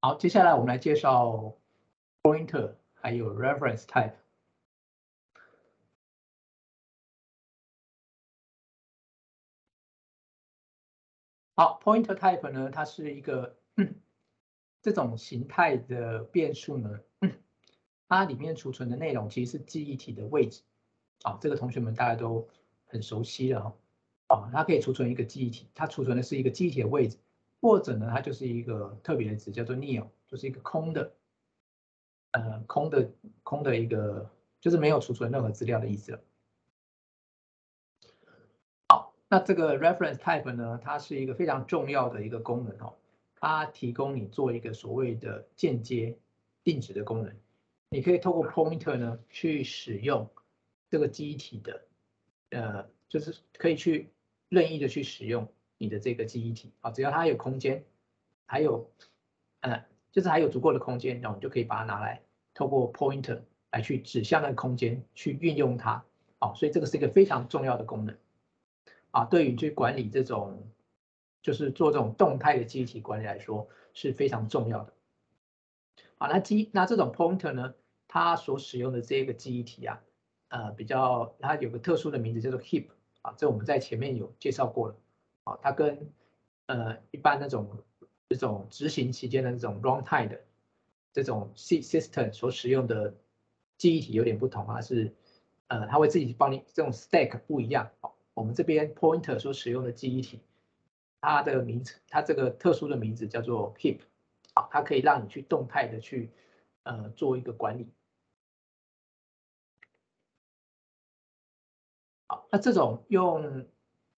好，接下来我们来介绍 pointer 还有 reference type。好，pointer type 呢，它是一个这种形态的变数呢，它里面储存的内容其实是记忆体的位置。啊，这个同学们大家都很熟悉了哦。啊，它可以储存一个记忆体，它储存的是一个记忆体的位置，或者呢，它就是一个特别的值，叫做 nil，就是一个空的，呃，空的空的一个，就是没有储存任何资料的意思了。好，那这个 reference type 呢，它是一个非常重要的一个功能哦，它提供你做一个所谓的间接定值的功能，你可以透过 pointer 呢去使用。这个机体的，呃，就是可以去任意的去使用你的这个记忆体啊，只要它有空间，还有，呃，就是还有足够的空间，然后你就可以把它拿来透过 pointer 来去指向那个空间去运用它，啊，所以这个是一个非常重要的功能，啊，对于去管理这种，就是做这种动态的记忆体管理来说是非常重要的，好，那记那这种 pointer 呢，它所使用的这个记忆体啊。呃，比较它有个特殊的名字叫做 heap 啊，这我们在前面有介绍过了啊，它跟呃一般那种这种执行期间的这种 runtime 的这种 C system 所使用的记忆体有点不同啊，是呃它会自己帮你这种 stack 不一样哦。我们这边 pointer 所使用的记忆体，它的名字它这个特殊的名字叫做 heap 啊，它可以让你去动态的去呃做一个管理。好，那这种用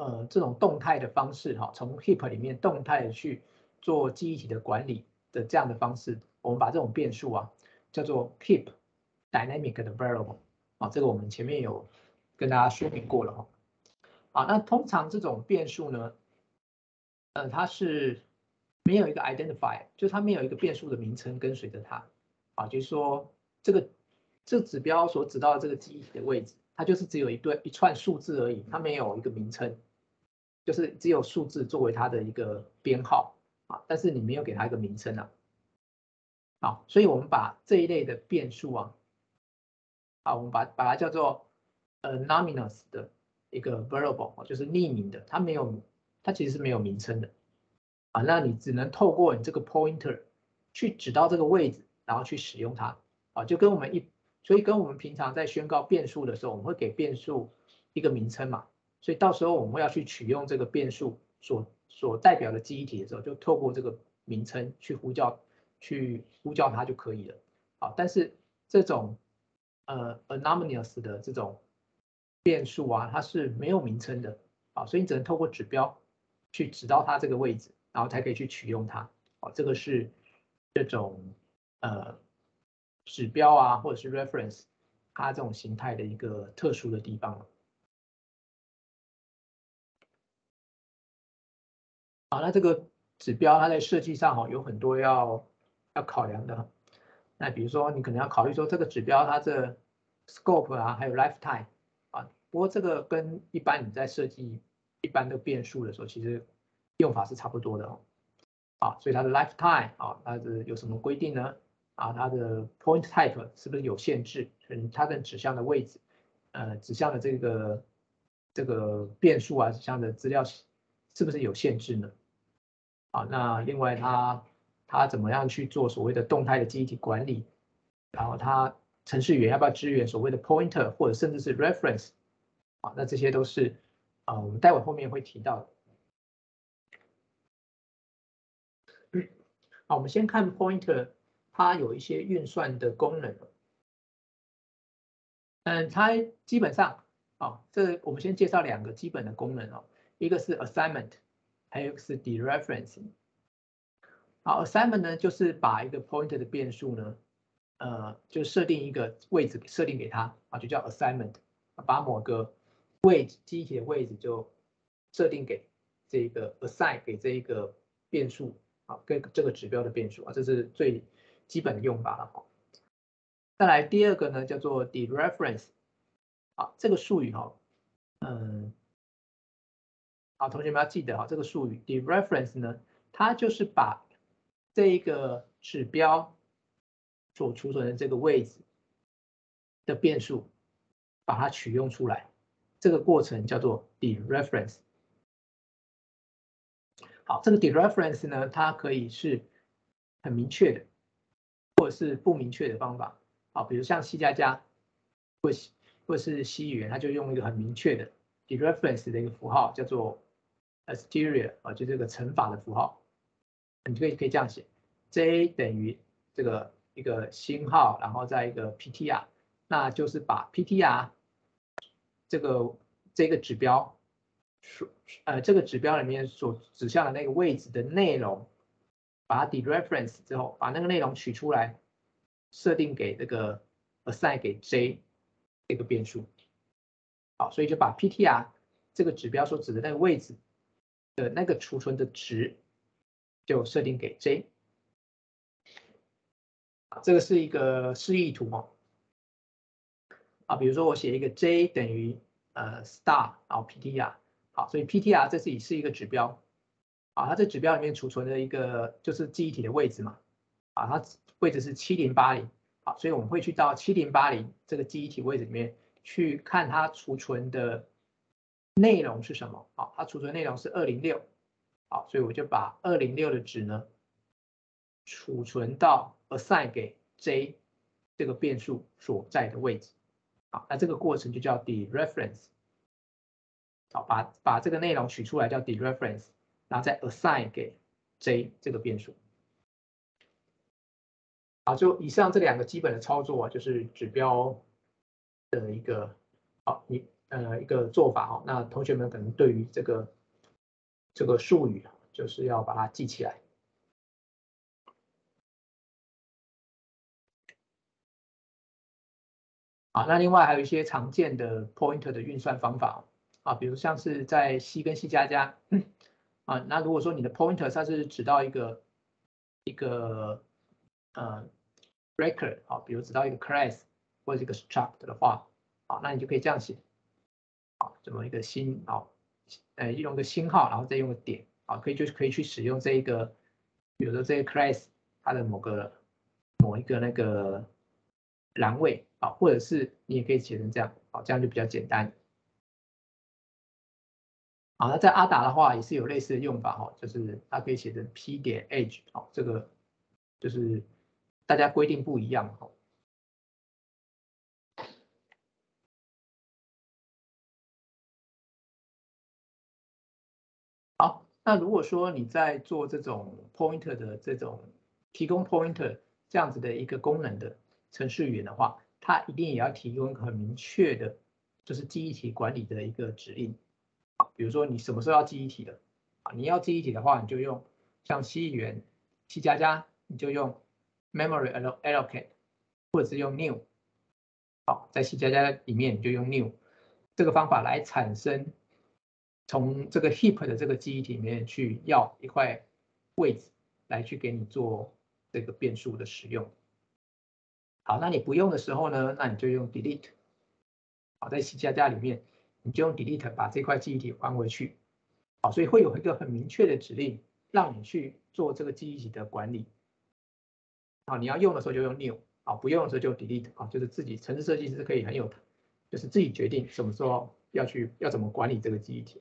呃这种动态的方式哈，从 heap 里面动态的去做记忆体的管理的这样的方式，我们把这种变数啊叫做 keep dynamic 的 variable 啊，这个我们前面有跟大家说明过了哈。啊，那通常这种变数呢，呃，它是没有一个 Identify，就它没有一个变数的名称跟随着它啊，就是说这个这指标所指到的这个记忆体的位置。它就是只有一对一串数字而已，它没有一个名称，就是只有数字作为它的一个编号啊，但是你没有给它一个名称啊，好，所以我们把这一类的变数啊，啊，我们把把它叫做 anonymous 的一个 variable，就是匿名的，它没有，它其实是没有名称的啊，那你只能透过你这个 pointer 去指到这个位置，然后去使用它啊，就跟我们一。所以跟我们平常在宣告变数的时候，我们会给变数一个名称嘛？所以到时候我们要去取用这个变数所所代表的记忆体的时候，就透过这个名称去呼叫，去呼叫它就可以了。好，但是这种呃 anonymous 的这种变数啊，它是没有名称的啊，所以你只能透过指标去指到它这个位置，然后才可以去取用它。啊，这个是这种呃。指标啊，或者是 reference，它这种形态的一个特殊的地方那这个指标它在设计上哈有很多要要考量的。那比如说你可能要考虑说这个指标它这 scope 啊，还有 lifetime 啊。不过这个跟一般你在设计一般的变数的时候，其实用法是差不多的哦。啊，所以它的 lifetime 啊，它的有什么规定呢？啊，它的 point type 是不是有限制？嗯，它的指向的位置，呃，指向的这个这个变数啊，指向的资料是不是有限制呢？啊，那另外它它怎么样去做所谓的动态的记忆体管理？然后它程序员要不要支援所谓的 pointer 或者甚至是 reference？啊，那这些都是啊，我们待会后面会提到的。好，我们先看 pointer。它有一些运算的功能，嗯，它基本上啊，这我们先介绍两个基本的功能哦，一个是 assignment，还有一个是 dereferencing。好，assignment 呢就是把一个 pointer 的变数呢，呃，就设定一个位置，设定给它啊，就叫 assignment，把某个位置记忆体的位置就设定给这个 assign 给这一个变数啊，跟这个指标的变数啊，这是最。基本的用法了哈，再来第二个呢，叫做 dereference，好，这个术语哈，嗯，好，同学们要记得啊，这个术语 dereference 呢，它就是把这一个指标所储存的这个位置的变数，把它取用出来，这个过程叫做 dereference。好，这个 dereference 呢，它可以是很明确的，或者是不明确的方法。好，比如像 C 加加，或或是 C 语言，它就用一个很明确的 dereference 的一个符号，叫做 asteria 啊，就这个乘法的符号。你可以可以这样写，J 等于这个一个星号，然后再一个 PTR，那就是把 PTR 这个这个指标所呃这个指标里面所指向的那个位置的内容，把它 dereference 之后，把那个内容取出来，设定给这个 assign 给 J 这个变数。好，所以就把 PTR 这个指标所指的那个位置的那个储存的值。就设定给 J，这个是一个示意图哦，啊，比如说我写一个 J 等于呃 star，然后 PTR，好，所以 PTR 这里是一个指标，啊，它这指标里面储存的一个就是记忆体的位置嘛，啊，它位置是七零八零，好，所以我们会去到七零八零这个记忆体位置里面去看它储存的内容是什么，好，它储存内容是二零六。好，所以我就把二零六的值呢储存到 assign 给 J 这个变数所在的位置。好，那这个过程就叫 dereference。好，把把这个内容取出来叫 dereference，然后再 assign 给 J 这个变数。好，就以上这两个基本的操作啊，就是指标的一个好你呃一个做法哦。那同学们可能对于这个。这个术语就是要把它记起来。啊，那另外还有一些常见的 pointer 的运算方法啊，比如像是在 C 跟 C 加加啊，那如果说你的 pointer 它是指到一个一个呃 record 啊，比如指到一个 class 或者一个 struct 的话，啊，那你就可以这样写，啊，这么一个新啊。呃，用个星号，然后再用个点，啊，可以就是可以去使用这一个，比如说这个 class 它的某个某一个那个栏位，啊，或者是你也可以写成这样，啊，这样就比较简单。好，那在阿达的话也是有类似的用法，哈，就是它可以写成 p 点 age，好，这个就是大家规定不一样，哈。那如果说你在做这种 pointer 的这种提供 pointer 这样子的一个功能的程序员的话，它一定也要提供很明确的，就是记忆体管理的一个指令。比如说你什么时候要记忆体的？你要记忆体的话，你就用像 C 语言 C 加加，你就用 memory allocate，或者是用 new。好，在 C 加加里面你就用 new 这个方法来产生。从这个 heap 的这个记忆体里面去要一块位置来去给你做这个变数的使用。好，那你不用的时候呢，那你就用 delete。好，在 C 加加里面，你就用 delete 把这块记忆体还回去。好，所以会有一个很明确的指令让你去做这个记忆体的管理。好，你要用的时候就用 new，好，不用的时候就 delete。啊，就是自己城市设计师可以很有，就是自己决定什么时候要去要怎么管理这个记忆体。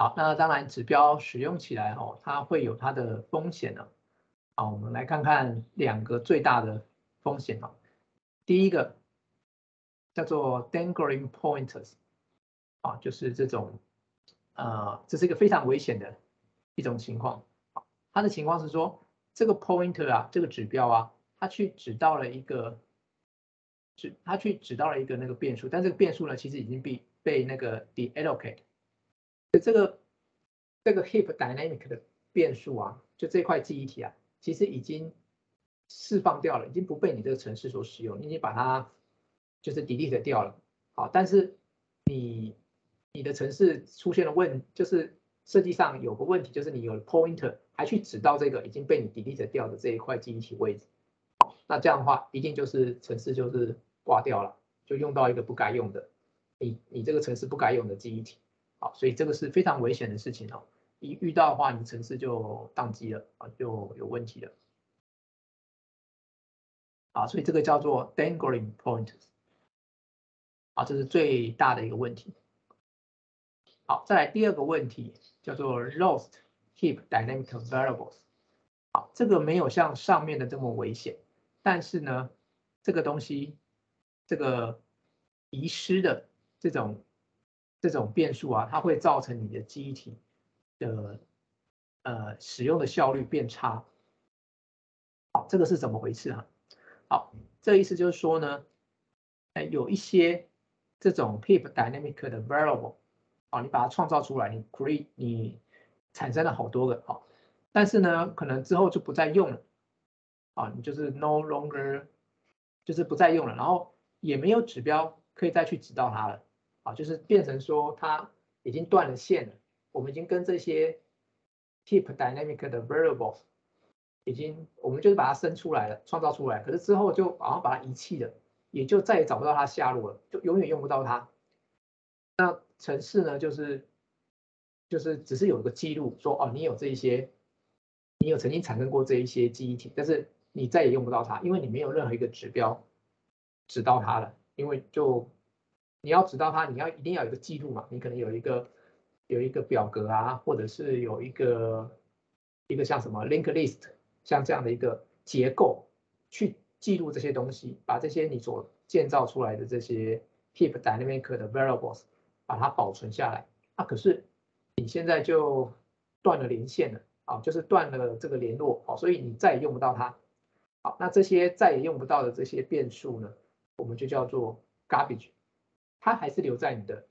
好，那当然指标使用起来哦，它会有它的风险呢。好，我们来看看两个最大的风险啊。第一个叫做 dangling pointers，啊，就是这种，呃，这是一个非常危险的一种情况。它的情况是说，这个 pointer 啊，这个指标啊，它去指到了一个，指它去指到了一个那个变数，但这个变数呢，其实已经被被那个 deallocate。这个这个 heap dynamic 的变数啊，就这块记忆体啊，其实已经释放掉了，已经不被你这个程式所使用，你已经把它就是 delete 掉了。好，但是你你的程式出现了问，就是设计上有个问题，就是你有 pointer 还去指到这个已经被你 delete 掉的这一块记忆体位置。那这样的话，一定就是程式就是挂掉了，就用到一个不该用的你你这个程式不该用的记忆体，好，所以这个是非常危险的事情哦。一遇到的话，你程式就宕机了啊，就有问题了。啊，所以这个叫做 dangling pointers。啊，这是最大的一个问题。好，再来第二个问题叫做 lost heap dynamic variables。好，这个没有像上面的这么危险，但是呢，这个东西这个遗失的这种这种变数啊，它会造成你的记忆体的呃使用的效率变差。好，这个是怎么回事啊？好，这意思就是说呢，哎，有一些这种 heap dynamic 的 variable，啊，你把它创造出来，你 create 你产生了好多个，好，但是呢，可能之后就不再用了，啊，你就是 no longer，就是不再用了，然后也没有指标可以再去指导它了，就是变成说它已经断了线了，我们已经跟这些 keep dynamic 的 variables。已经，我们就是把它生出来了，创造出来，可是之后就好像把它遗弃了，也就再也找不到它下落了，就永远用不到它。那城市呢，就是就是只是有一个记录，说哦，你有这一些，你有曾经产生过这一些记忆体，但是你再也用不到它，因为你没有任何一个指标指到它了，因为就你要知道它，你要一定要有个记录嘛，你可能有一个有一个表格啊，或者是有一个一个像什么 link list。像这样的一个结构去记录这些东西，把这些你所建造出来的这些 keep dynamic 的 variables 把它保存下来。啊，可是你现在就断了连线了啊，就是断了这个联络，好，所以你再也用不到它。好，那这些再也用不到的这些变数呢，我们就叫做 garbage，它还是留在你的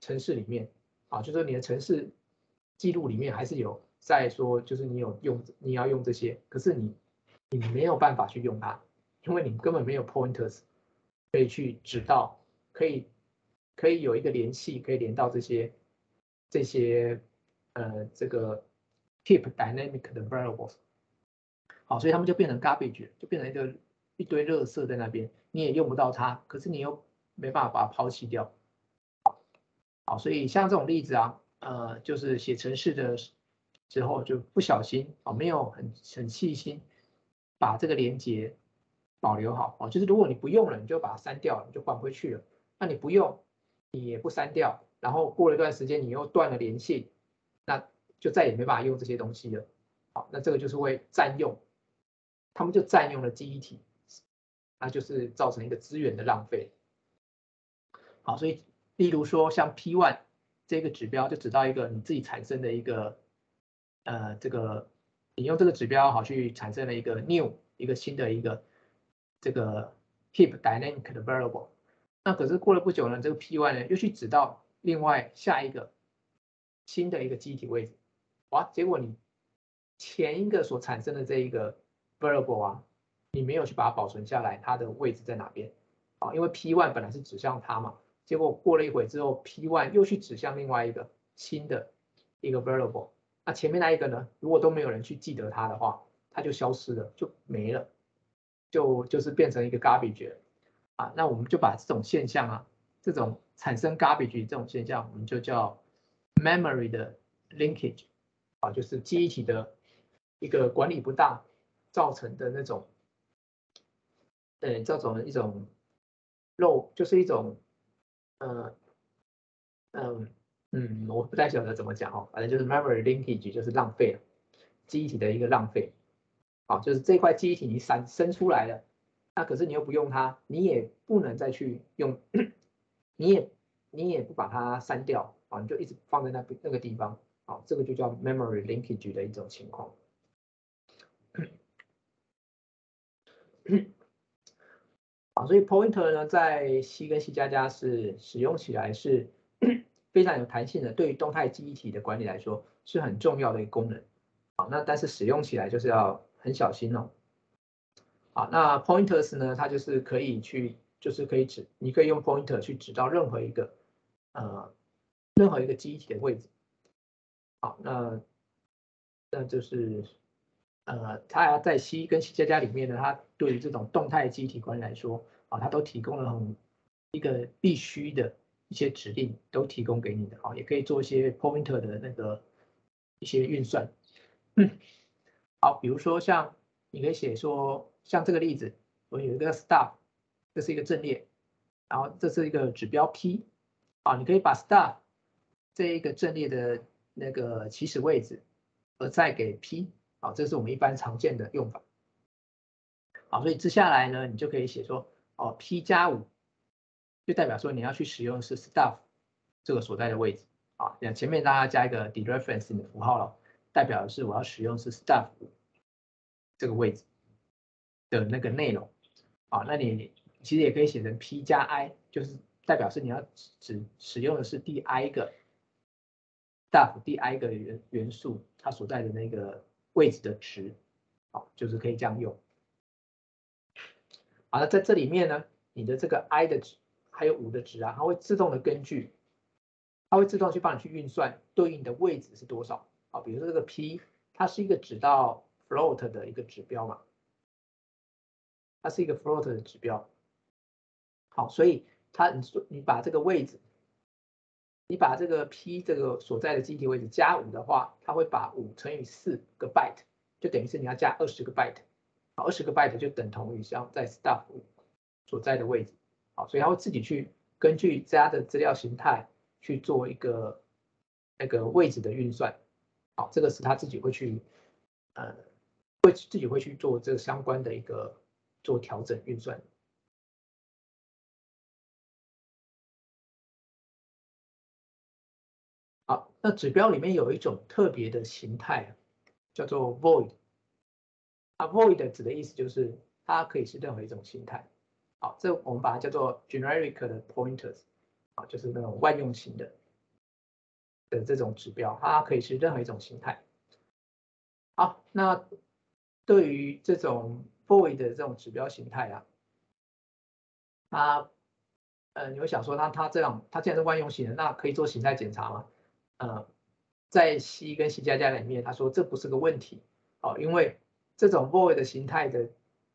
城市里面啊，就是你的城市记录里面还是有。在说，就是你有用，你要用这些，可是你你没有办法去用它，因为你根本没有 pointers 可以去指到，可以可以有一个联系，可以连到这些这些呃这个 keep dynamic 的 variables。好，所以他们就变成 garbage，就变成一个一堆垃圾在那边，你也用不到它，可是你又没办法把它抛弃掉。好，所以像这种例子啊，呃，就是写程式的。之后就不小心啊，没有很很细心把这个连接保留好啊。就是如果你不用了，你就把它删掉了，你就还回去了。那你不用，你也不删掉，然后过了一段时间你又断了联系，那就再也没办法用这些东西了。好，那这个就是会占用，他们就占用了记忆体，那就是造成一个资源的浪费。好，所以例如说像 P one 这个指标就指到一个你自己产生的一个。呃，这个你用这个指标好去产生了一个 new 一个新的一个这个 heap dynamic 的 variable，那可是过了不久呢，这个 p one 呢又去指到另外下一个新的一个机体位置，哇，结果你前一个所产生的这一个 variable 啊，你没有去把它保存下来，它的位置在哪边？啊，因为 p one 本来是指向它嘛，结果过了一会之后，p one 又去指向另外一个新的一个 variable。那前面那一个呢？如果都没有人去记得它的话，它就消失了，就没了，就就是变成一个 garbage 啊。那我们就把这种现象啊，这种产生 garbage 这种现象，我们就叫 memory 的 linkage 啊，就是记忆体的一个管理不当造成的那种，呃，这种一种漏，就是一种，呃，嗯。嗯，我不太晓得怎么讲哦，反正就是 memory linkage 就是浪费了记忆体的一个浪费，啊，就是这块记忆体你产生出来了，那可是你又不用它，你也不能再去用，你也你也不把它删掉啊，你就一直放在那那个地方，啊，这个就叫 memory linkage 的一种情况。所以 pointer 呢，在 C 跟 C 加加是使用起来是。非常有弹性的，对于动态记忆体的管理来说是很重要的一个功能。好，那但是使用起来就是要很小心哦。好，那 pointers 呢，它就是可以去，就是可以指，你可以用 pointer 去指到任何一个呃任何一个记忆体的位置。好，那那就是呃，它在 C 跟 C 加加里面呢，它对于这种动态记忆体管理来说啊，它都提供了很一个必须的。一些指令都提供给你的，啊，也可以做一些 pointer 的那个一些运算。好，比如说像你可以写说，像这个例子，我有一个 staff，这是一个阵列，然后这是一个指标 p，啊，你可以把 staff 这一个阵列的那个起始位置，而再给 p，啊，这是我们一般常见的用法。好，所以接下来呢，你就可以写说，哦，p 加五，就代表说你要去使用是 staff 这个所在的位置，啊，那前面大家加一个 dereference 的符号了。代表的是我要使用是 staff 这个位置的那个内容啊，那你其实也可以写成 p 加 i，就是代表是你要只使用的是第 i 个 staff 第 i 个元元素它所在的那个位置的值，好，就是可以这样用。好了，在这里面呢，你的这个 i 的值还有五的值啊，它会自动的根据，它会自动去帮你去运算对应的位置是多少。啊，比如说这个 p，它是一个指到 float 的一个指标嘛，它是一个 float 的指标。好，所以它你你把这个位置，你把这个 p 这个所在的基体位置加五的话，它会把五乘以四个 byte，就等于是你要加二十个 byte，好，二十个 byte 就等同于像在 stuff 所在的位置。好，所以它会自己去根据家的资料形态去做一个那个位置的运算。好，这个是他自己会去，呃，会自己会去做这个相关的一个做调整运算。好，那指标里面有一种特别的形态，叫做 void。啊，void 指的意思就是它可以是任何一种形态。好，这我们把它叫做 generic 的 pointers，啊，就是那种万用型的。的这种指标，它可以是任何一种形态。好，那对于这种 void 的这种指标形态啊，它呃，你会想说，那它这样，它既然是万用型的，那可以做形态检查吗？呃，在 C 跟 C 加加里面，他说这不是个问题哦，因为这种 void 的形态的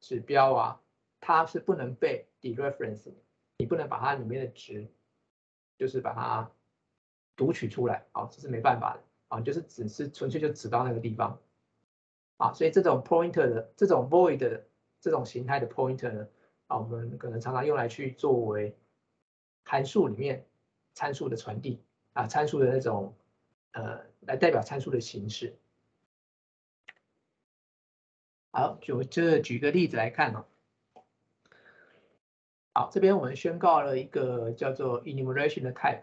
指标啊，它是不能被 dereference，你不能把它里面的值，就是把它。读取出来，啊，这是没办法的，啊，就是只是纯粹就指到那个地方，啊，所以这种 pointer 的这种 void 的这种形态的 pointer 呢，啊，我们可能常常用来去作为函数里面参数的传递，啊，参数的那种，呃，来代表参数的形式。好，就这举个例子来看哦。好，这边我们宣告了一个叫做 enumeration 的 type。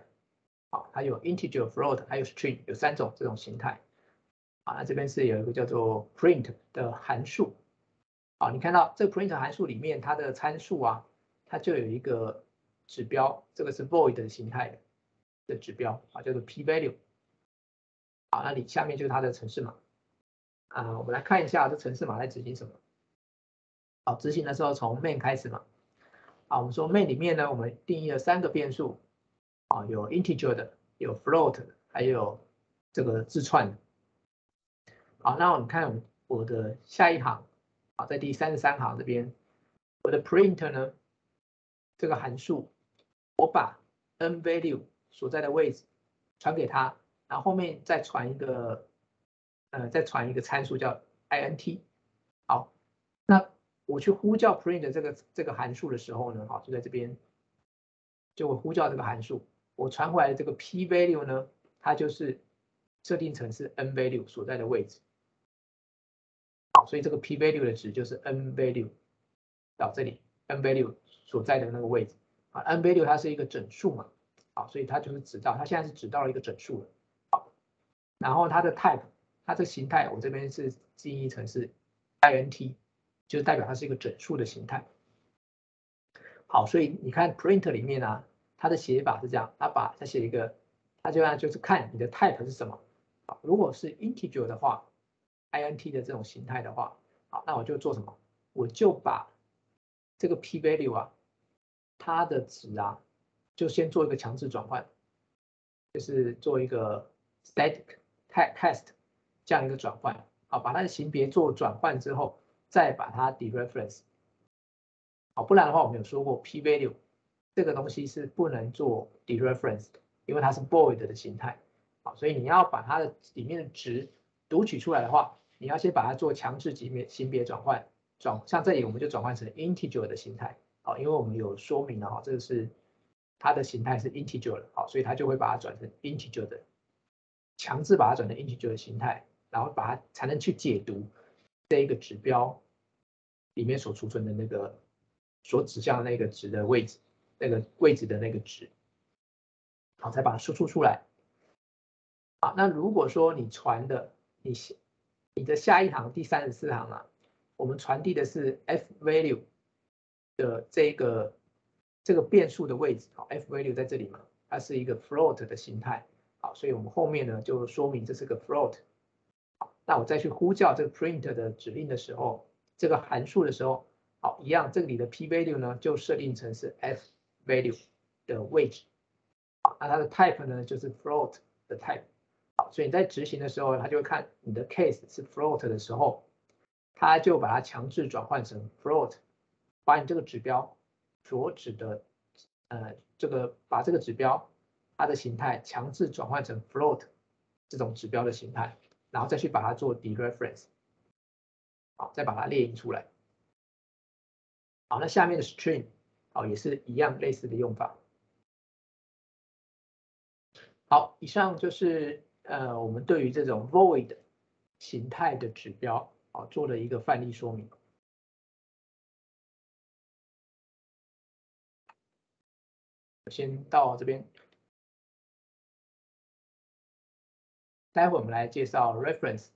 好，它有 integer、float，还有 string，有三种这种形态。好，那这边是有一个叫做 print 的函数。好，你看到这个 print 函数里面，它的参数啊，它就有一个指标，这个是 void 形态的指标，啊，叫做 p value。好，那你下面就是它的程式码。啊，我们来看一下这程式码在执行什么。好，执行的时候从 main 开始嘛。啊，我们说 main 里面呢，我们定义了三个变数。啊，有 integer 的，有 float 的，还有这个字串。好，那我们看我的下一行，啊，在第三十三行这边，我的 print 呢，这个函数，我把 n value 所在的位置传给他，然后后面再传一个，呃，再传一个参数叫 int。好，那我去呼叫 print 这个这个函数的时候呢，好，就在这边，就我呼叫这个函数。我传回来的这个 p value 呢，它就是设定成是 n value 所在的位置。好，所以这个 p value 的值就是 n value 到这里，n value 所在的那个位置。啊，n value 它是一个整数嘛，好，所以它就是指到，它现在是指到了一个整数了。好，然后它的 type，它这形态我这边是记忆成是 int，就代表它是一个整数的形态。好，所以你看 print 里面啊。它的写法是这样，它把它写一个，它就按就是看你的 type 是什么。好，如果是 integer 的话，int 的这种形态的话，好，那我就做什么？我就把这个 p value 啊，它的值啊，就先做一个强制转换，就是做一个 static test 这样一个转换。好，把它的型别做转换之后，再把它 dereference。好，不然的话，我们有说过 p value。这个东西是不能做 dereference 的，因为它是 void 的形态。好，所以你要把它的里面的值读取出来的话，你要先把它做强制级别型别转换，转像这里我们就转换成 integer 的形态。好，因为我们有说明了哈，这个是它的形态是 integer 的，好，所以它就会把它转成 integer 的，强制把它转成 integer 的形态，然后把它才能去解读这一个指标里面所储存的那个所指向的那个值的位置。那个位置的那个值，好，才把它输出出来。好，那如果说你传的你你的下一行第三十四行啊，我们传递的是 f value 的这个这个变数的位置，好，f value 在这里嘛，它是一个 float 的形态，好，所以我们后面呢就说明这是个 float。那我再去呼叫这个 print 的指令的时候，这个函数的时候，好，一样，这里的 p value 呢就设定成是 f。value 的位置，那它的 type 呢就是 float 的 type，好，所以你在执行的时候，它就会看你的 case 是 float 的时候，它就把它强制转换成 float，把你这个指标所指的，呃，这个把这个指标它的形态强制转换成 float 这种指标的形态，然后再去把它做 dereference，好，再把它列印出来，好，那下面的 string。哦，也是一样类似的用法。好，以上就是呃我们对于这种 void 形态的指标啊做了一个范例说明。先到这边，待会我们来介绍 reference。